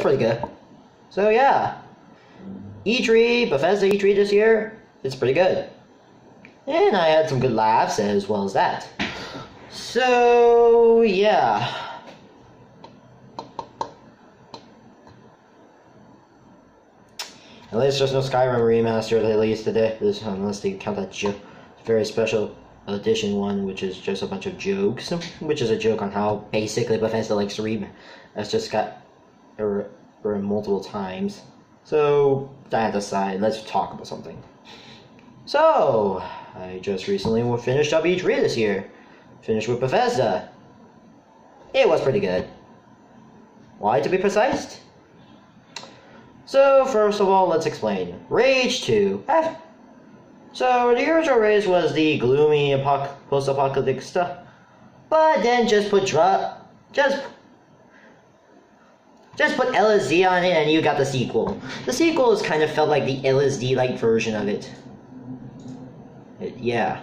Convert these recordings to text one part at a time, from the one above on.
it's pretty good. So yeah, E3, Bethesda E3 this year, it's pretty good. And I had some good laughs as well as that. So yeah. At least there's no Skyrim remaster at least today. This, unless they count that jo- very special edition one, which is just a bunch of jokes, which is a joke on how basically Bethesda likes to remake. That's just got er, multiple times. So that aside, let's talk about something. So I just recently finished up E3 this year. Finished with Bethesda. It was pretty good. Why to be precise? So, first of all, let's explain. Rage 2. Eh. So, the original Rage was the gloomy apoc- post-apocalyptic stuff. But then just put drop, just just put LSD on it and you got the sequel. The sequel has kind of felt like the LSD-like version of it. it. Yeah.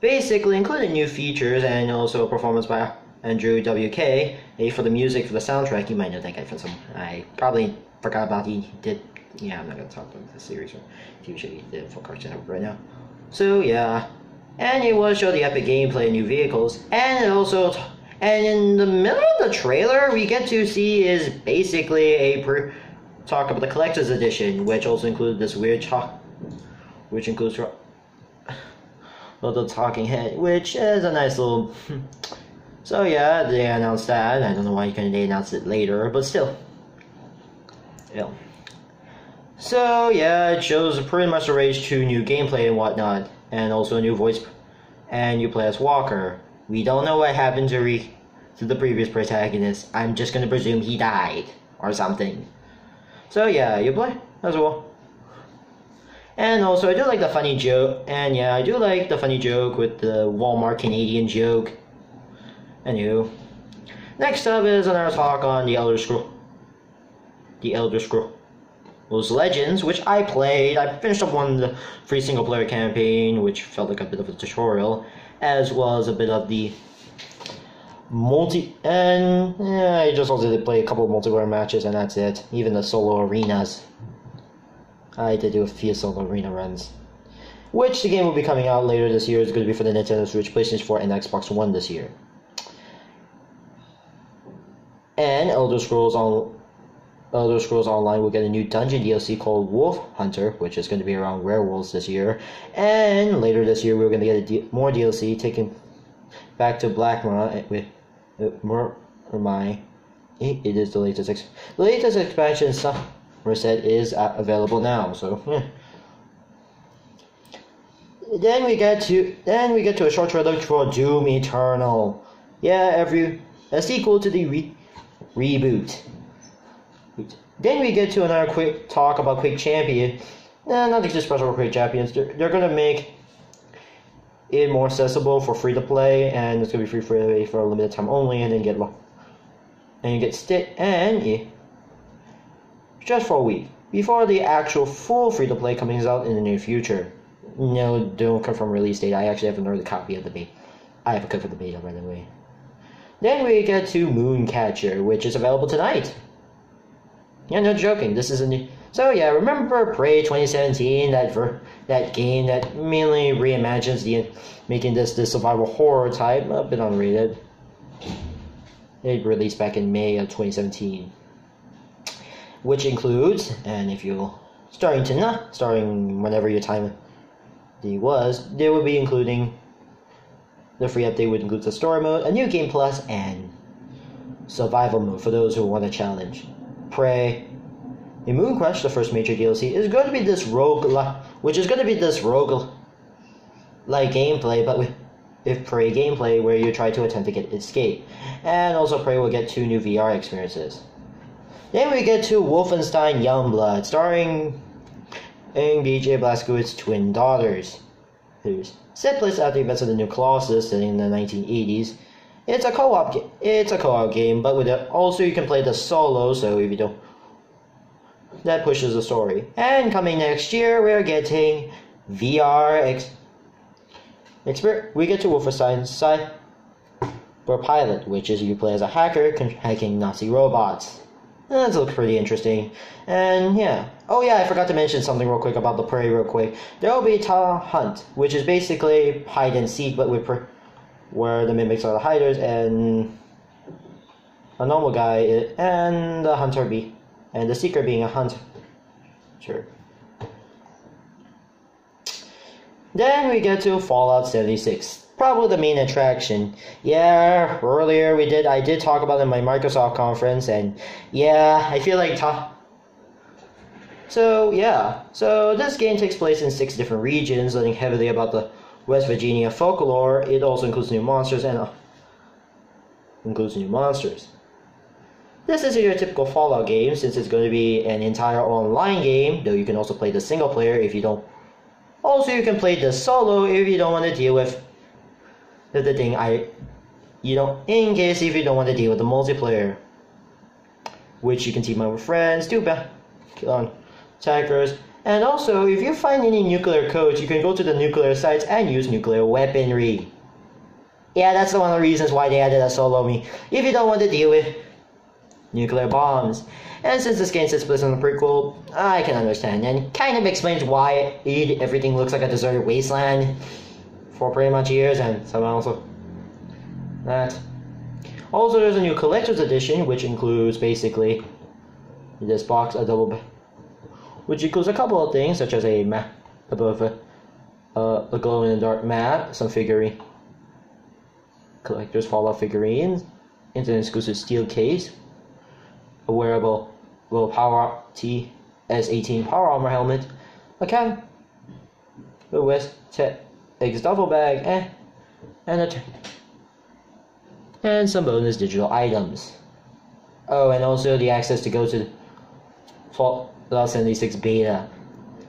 Basically, including new features and also a performance by Andrew WK. for the music for the soundtrack, you might know that guy from some. I probably forgot about he did. Yeah, I'm not gonna talk about the series or TV show he did for Cartoon Network right now. So yeah, and it was show the epic gameplay and new vehicles, and it also. And in the middle of the trailer, we get to see is basically a per- talk about the collector's edition, which also includes this weird talk, which includes little talking head, which is a nice little So yeah, they announced that. I don't know why couldn't they announce it later, but still. Yeah. So yeah, it shows pretty much the Rage 2 new gameplay and whatnot, and also a new voice, and you play as Walker. We don't know what happened to Re to the previous protagonist. I'm just gonna presume he died or something. So yeah, you play as well. And also, I do like the funny joke, and yeah, I do like the funny joke with the Walmart Canadian joke Anywho, next up is another talk on the Elder Scroll. The Elder Scroll. Those Legends, which I played. I finished up one of the free single player campaign, which felt like a bit of a tutorial, as well as a bit of the multi and yeah, I just also did play a couple of multiplayer matches and that's it. Even the solo arenas. I did do a few solo arena runs. Which the game will be coming out later this year. It's going to be for the Nintendo Switch, PlayStation 4, and Xbox One this year and Elder Scrolls on Elder Scrolls Online will get a new dungeon DLC called Wolf Hunter, which is going to be around werewolves this year. And later this year, we're going to get more DLC taking back to Black Marsh with uh, Mer- my it is the latest ex- the latest expansion Somerset is uh, available now. So yeah. Then we get to then we get to a short trailer for Doom Eternal. Yeah, every a sequel to the re- reboot. Then we get to another quick talk about Quake Champion. Nah, nothing too special for Quake Champions. They're, they're gonna make it more accessible for free to play, and it's gonna be free for for a limited time only, and then get and you get stick and yeah, just for a week before the actual full free to play comes out in the near future. No, don't confirm release date. I actually have another copy of the beta. I have a copy of the beta, by the way. Then we get to Mooncrash, which is available tonight. Yeah, no joking. This is a new. So yeah, remember Prey 2017, that ver- that game that mainly reimagines the making this the survival horror type, a bit unrated. It released back in May of 2017, which includes, and if you starting to not starting whenever your time the was, they will be including the free update would include the story mode, a new game plus, and survival mode for those who want a challenge. Prey. In Moon Crash, the first major DLC, is going to be this rogue, which is going to be this rogue like gameplay, but with if Prey gameplay where you try to attempt to get escape. And also Prey will get two new VR experiences. Then we get to Wolfenstein Youngblood, starring in BJ Blazkowicz's twin daughters. Who's set place after the events of the new Colossus in the 1980s. It's a co-op. It's a co-op game, but with it also you can play the solo. So if you don't, that pushes the story. And coming next year, we're getting VR. Ex- Expert. We get to Wolfenstein Cyberpilot, which is you play as a hacker hacking Nazi robots. That looks pretty interesting. And yeah. Oh yeah, I forgot to mention something real quick about the prey real quick. There will be Ta Hunt, which is basically hide and seek, but with where the mimics are the hiders and a normal guy and the hunter be and the seeker being a hunter. Sure. Then we get to Fallout 76. Probably the main attraction. Yeah, earlier we did I did talk about it in my Microsoft conference and yeah, I feel like ta- so yeah, so this game takes place in six different regions, learning heavily about the West Virginia folklore. It also includes new monsters and uh, includes new monsters. This is your typical Fallout game since it's going to be an entire online game, though you can also play the single player if you don't. Also, you can play the solo if you don't want to deal with the, thing I, you know, in case if you don't want to deal with the multiplayer, which you can team up with friends, do back on attackers, and also if you find any nuclear codes, you can go to the nuclear sites and use nuclear weaponry. Yeah, that's one of the reasons why they added a solo me. If you don't want to deal with nuclear bombs. And since this game takes place in the prequel, I can understand and kind of explains why everything looks like a deserted wasteland for pretty much years and some also that. Also, there's a new collector's edition which includes basically this box a double, which includes a couple of things such as a map above a, uh, a glow in the dark map, some figurine, collector's Fallout figurines, into an exclusive steel case, a wearable low power TS18 power armor helmet, a can, a West Tek duffel bag, eh, and a and some bonus digital items. Oh, and also the access to go to Fallout 76 beta.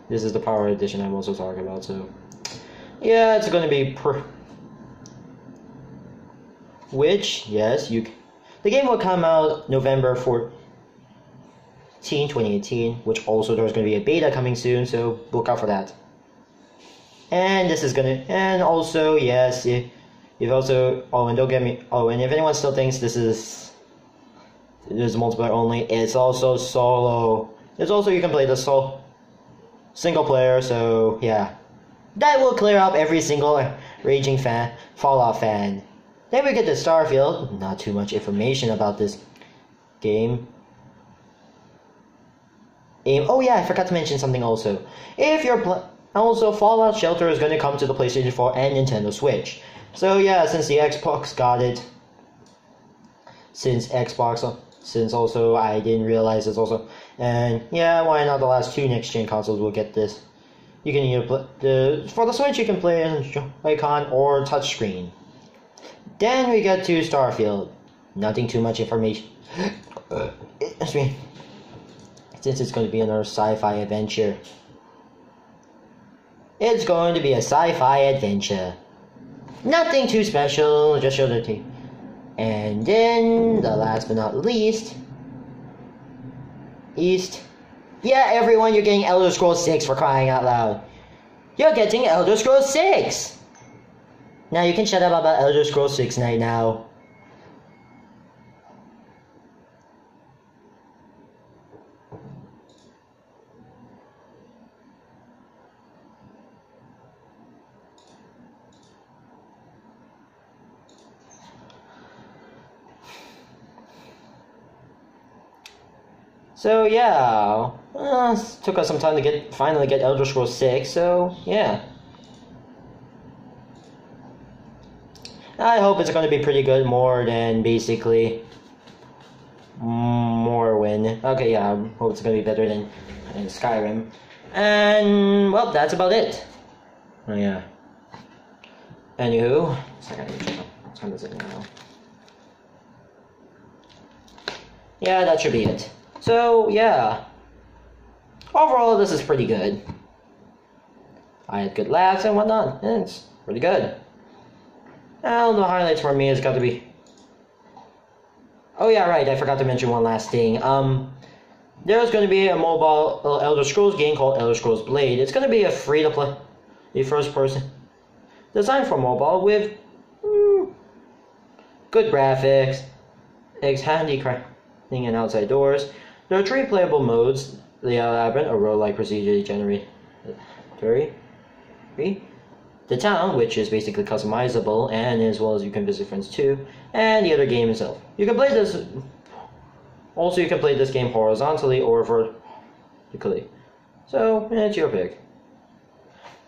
This is the power edition I'm also talking about, so yeah, it's to be per. Which, yes, you. The game will come out November 4, 2018, which also there's to be a beta coming soon, so look out for that. And this is gonna, and also, yes, you've also, oh, and don't get me, oh, and if anyone still thinks this is, this is multiplayer only, it's also solo. It's also, you can play the solo, single player, so yeah. That will clear up every single Raging fan, Fallout fan. Then we get to Starfield, not too much information about this game. Oh yeah, I forgot to mention something also. If you're pl- also Fallout Shelter is going to come to the PlayStation 4 and Nintendo Switch. So yeah, since the Xbox got it, since Xbox, since also I didn't realize this also, and yeah, why not the last two next gen consoles will get this? You can either play the for the Switch you can play in Joy-Con or touchscreen. Then we get to Starfield. Nothing too much information. Excuse me since it's going to be another sci-fi adventure. It's going to be a sci-fi adventure. Nothing too special, just show the team. And then, the last but not least, East. Yeah, everyone, you're getting Elder Scrolls 6 for crying out loud. You're getting Elder Scrolls 6! Now you can shut up about Elder Scrolls 6 right now. So yeah, uh, took us some time to get finally get Elder Scrolls 6. So yeah, I hope it's going to be pretty good, more than basically Morrowind. Okay, yeah, I hope it's going to be better than, than Skyrim. And well, that's about it. Oh yeah. Anywho, what time is it now? Yeah, that should be it. So, yeah. Overall, this is pretty good. I had good laughs and whatnot. And it's pretty good. Well, the highlights for me has got to be... Oh yeah, right, I forgot to mention one last thing. Um, there's going to be a mobile Elder Scrolls game called Elder Scrolls Blade. It's going to be a free-to-play, a first-person, designed for mobile with mm, good graphics, it's handy crafting and outside doors. There are three playable modes: the Labyrinth, a roguelike procedure generated. Three, three. The town, which is basically customizable, and as well as you can visit friends too, and the other game itself. You can play this. Also, you can play this game horizontally or vertically. So it's your pick.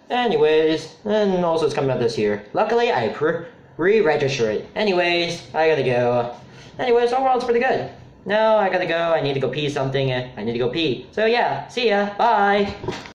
Anyways, and also it's coming out this year. Luckily, I pre-registered it. Anyways, I gotta go. Anyways, overall it's pretty good. No, I gotta go. I need to go pee something. I need to go pee. So yeah, see ya. Bye.